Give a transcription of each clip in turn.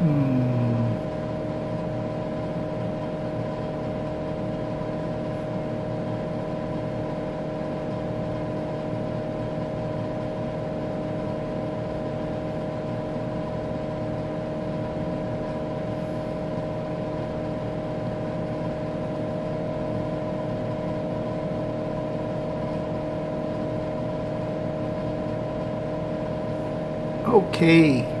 Hmm. okay.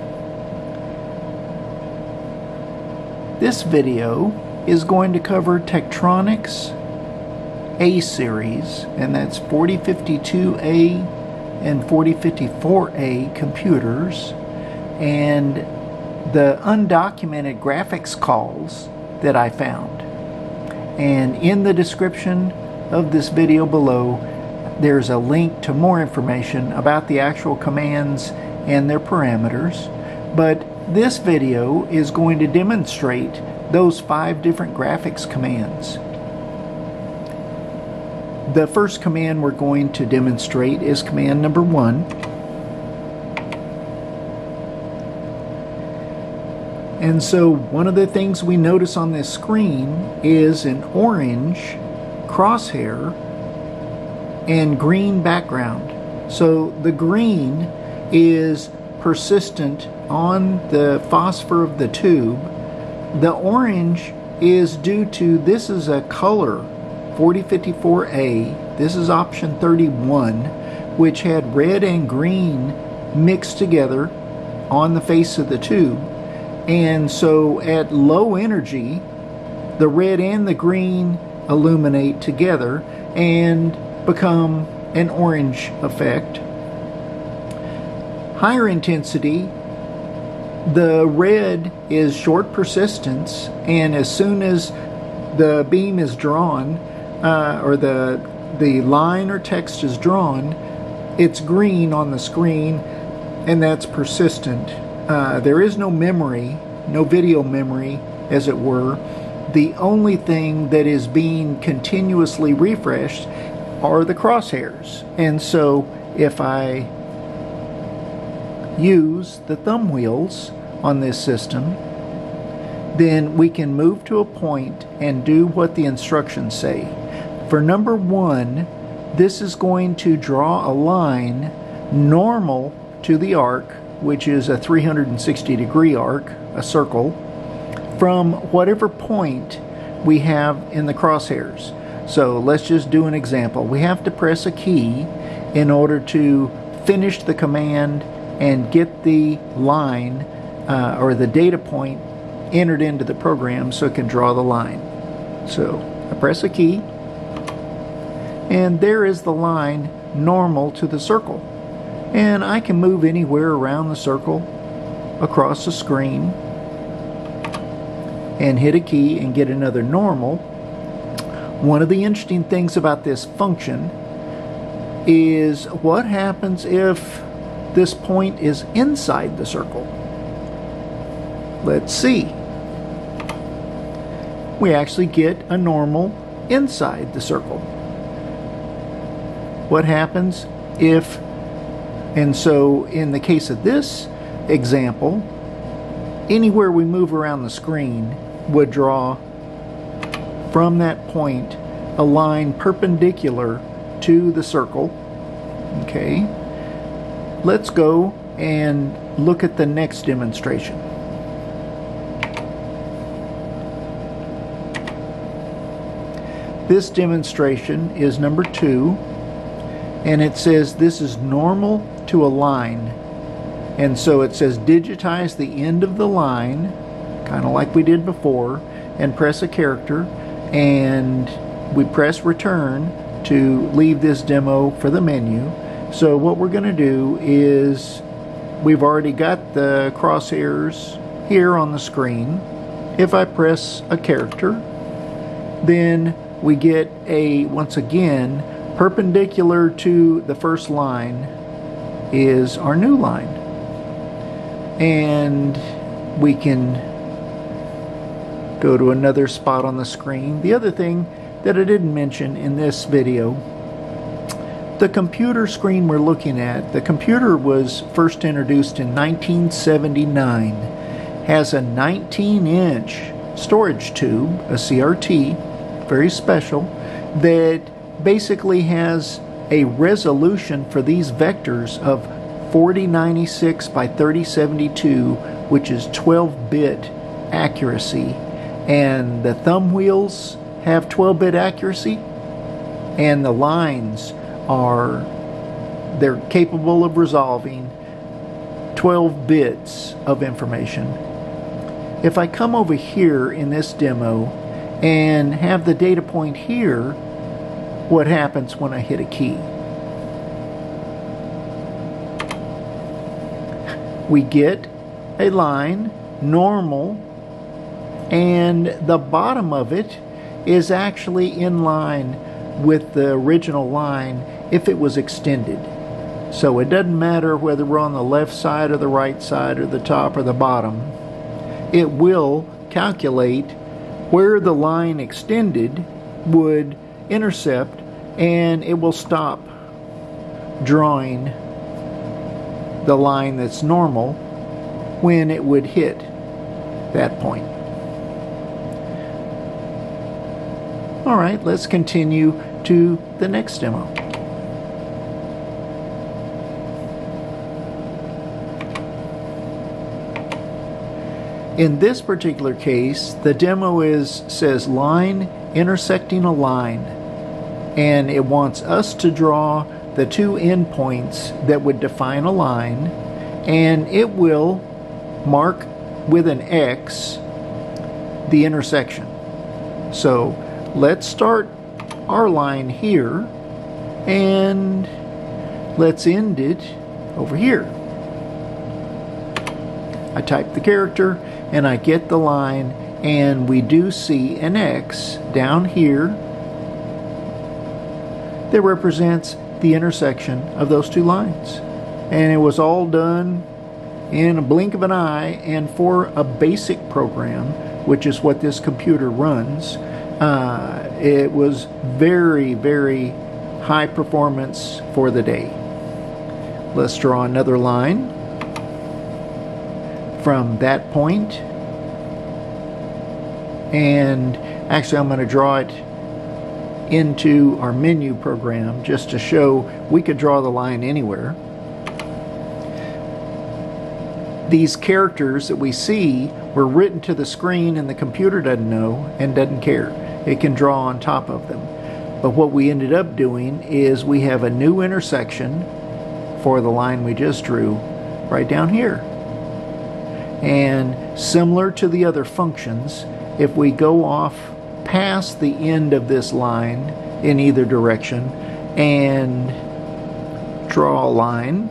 This video is going to cover Tektronix A series, and that's 4052A and 4054A computers, and the undocumented graphics calls that I found. And in the description of this video below, there's a link to more information about the actual commands and their parameters. But this video is going to demonstrate those five different graphics commands. The first command we're going to demonstrate is command number one. And so one of the things we notice on this screen is an orange crosshair and green background. So the green is persistent on the phosphor of the tube. The orange is due to this is a color 4054A. This is option 31, which had red and green mixed together on the face of the tube. And so at low energy, the red and the green illuminate together and become an orange effect. Higher intensity, the red is short persistence, and as soon as the beam is drawn, uh, or the the line or text is drawn, it's green on the screen, and that's persistent. Uh, there is no memory, no video memory, as it were. The only thing that is being continuously refreshed are the crosshairs. And so if I use the thumb wheels on this system, then we can move to a point and do what the instructions say. For number one, this is going to draw a line normal to the arc, which is a 360 degree arc, a circle, from whatever point we have in the crosshairs. So let's just do an example. We have to press a key in order to finish the command and get the line uh, or the data point entered into the program so it can draw the line. So I press a key and there is the line normal to the circle. And I can move anywhere around the circle across the screen and hit a key and get another normal. One of the interesting things about this function is what happens if this point is inside the circle. Let's see. We actually get a normal inside the circle. What happens if, and so in the case of this example, anywhere we move around the screen would draw from that point a line perpendicular to the circle. Okay. Let's go and look at the next demonstration. This demonstration is number two, and it says this is normal to a line. And so it says digitize the end of the line, kind of like we did before, and press a character, and we press return to leave this demo for the menu. So what we're going to do is we've already got the crosshairs here on the screen. If I press a character, then we get a, once again, perpendicular to the first line is our new line. And we can go to another spot on the screen. The other thing that I didn't mention in this video. The computer screen we're looking at, the computer was first introduced in 1979, has a 19 inch storage tube, a CRT, very special, that basically has a resolution for these vectors of 4096 by 3072, which is 12 bit accuracy. And the thumb wheels have 12-bit accuracy and the lines are they're capable of resolving 12 bits of information. If I come over here in this demo and have the data point here, what happens when I hit a key? We get a line, normal, and the bottom of it is actually in line with the original line if it was extended. So it doesn't matter whether we're on the left side or the right side or the top or the bottom. It will calculate where the line extended would intercept and it will stop drawing the line that's normal when it would hit that point. All right, let's continue to the next demo. In this particular case, the demo is says line intersecting a line, and it wants us to draw the two endpoints that would define a line, and it will mark with an X the intersection. So let's start our line here and let's end it over here. I type the character and I get the line and we do see an X down here that represents the intersection of those two lines. And it was all done in a blink of an eye and for a basic program, which is what this computer runs. Uh, it was very, very high performance for the day. Let's draw another line from that point. And actually, I'm going to draw it into our menu program just to show we could draw the line anywhere. These characters that we see were written to the screen and the computer doesn't know and doesn't care. It can draw on top of them. But what we ended up doing is we have a new intersection for the line we just drew right down here. And similar to the other functions, if we go off past the end of this line in either direction and draw a line.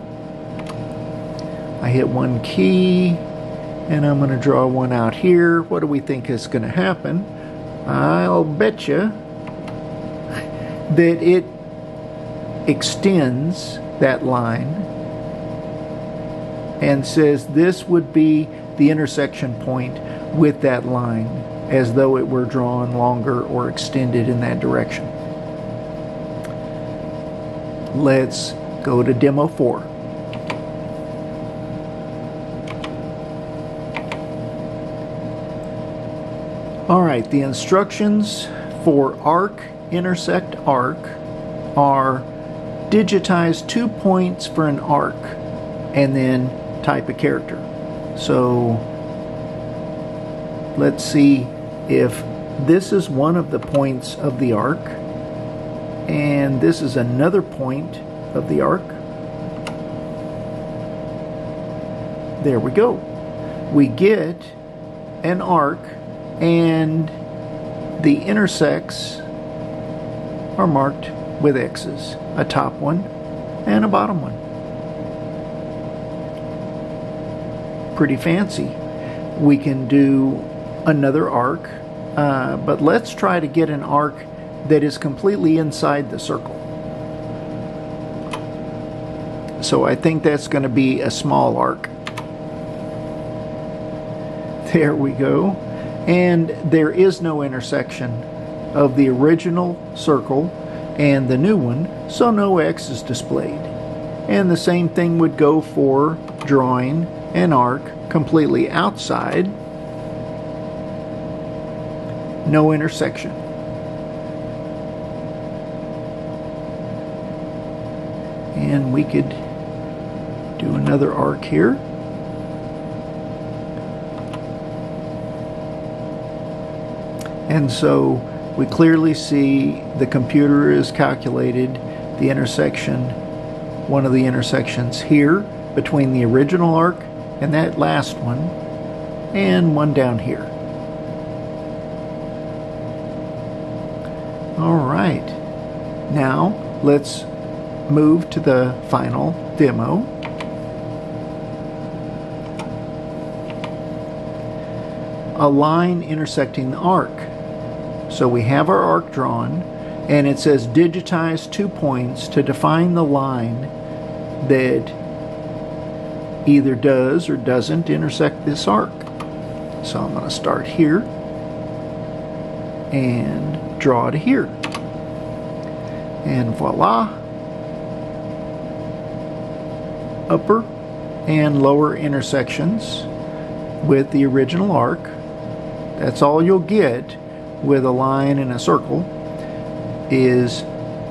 I hit one key and I'm going to draw one out here. What do we think is going to happen? I'll bet you that it extends that line and says this would be the intersection point with that line as though it were drawn longer or extended in that direction. Let's go to demo 4. All right, the instructions for arc intersect arc are digitize two points for an arc and then type a character. So let's see if this is one of the points of the arc and this is another point of the arc there we go we get an arc and the intersects are marked with X's a top one and a bottom one pretty fancy we can do another arc uh, but let's try to get an arc that is completely inside the circle. So I think that's going to be a small arc. There we go. And there is no intersection of the original circle and the new one, so no X is displayed. And the same thing would go for drawing an arc completely outside no intersection. And we could do another arc here. And so we clearly see the computer has calculated the intersection, one of the intersections here between the original arc and that last one, and one down here. All right, now let's move to the final demo. A line intersecting the arc. So we have our arc drawn, and it says digitize two points to define the line that either does or doesn't intersect this arc. So I'm going to start here and draw to here. And voila, upper and lower intersections with the original arc. That's all you'll get with a line and a circle is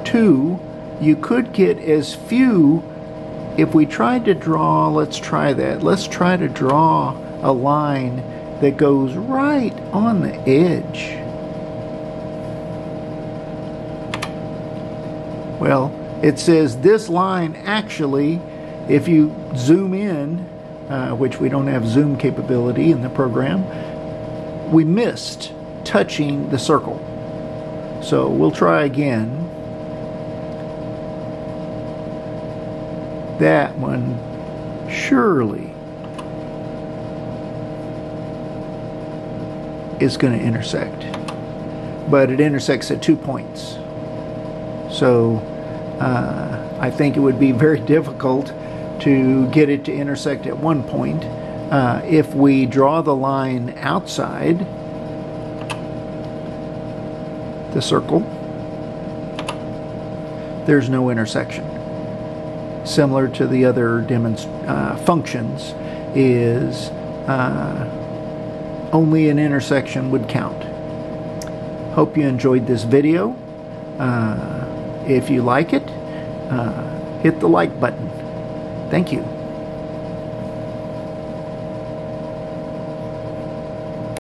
two. You could get as few if we tried to draw, let's try that. Let's try to draw a line that goes right on the edge. Well, it says this line actually, if you zoom in, uh, which we don't have zoom capability in the program, we missed touching the circle. So we'll try again. That one surely is going to intersect. But it intersects at two points. So uh, I think it would be very difficult to get it to intersect at one point. Uh, if we draw the line outside the circle, there's no intersection. Similar to the other uh, functions, is uh, only an intersection would count. Hope you enjoyed this video. Uh, if you like it, uh, hit the like button. Thank you.